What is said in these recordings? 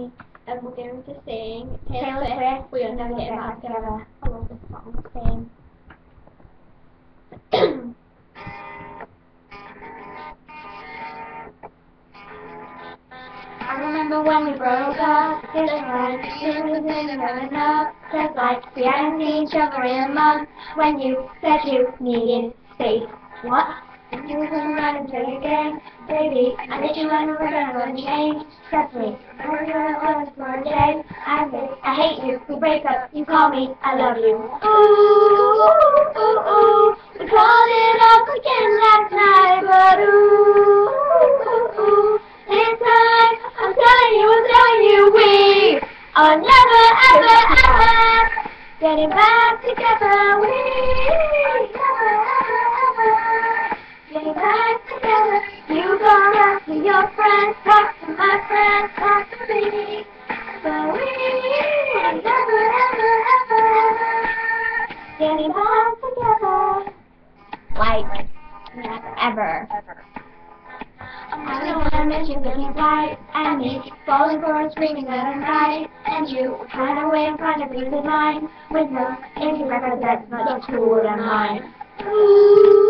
me. And we're going to sing Taylor Taylor Swift, We'll Never Get Back Together. I love this song. Same. I remember when we broke up, it was like it was never enough. Just like we hadn't seen each other in months. When you said you needed space, what? And you couldn't run play a game, baby. I did you and we're gonna change. Trust me, we're gonna love for a day. I say I hate you. We break up. You call me. I love you. Ooh, ooh, ooh. We called it off again last night, but ooh, ooh, ooh. This time, I'm telling you, I'm telling you, we are never, ever, ever getting back together. We never, to your friends, talk to my friends, talk to me. But we are never, ever, ever ever getting back together. Like, never, ever. Ever. I don't wanna miss you looking right at me, falling for a screaming at night, and you kind of way in front of me with mine, with no empty record that's much cooler than mine. Ooh, ooh,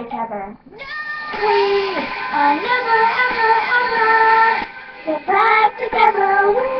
Like ever. We are never, ever, ever get back together.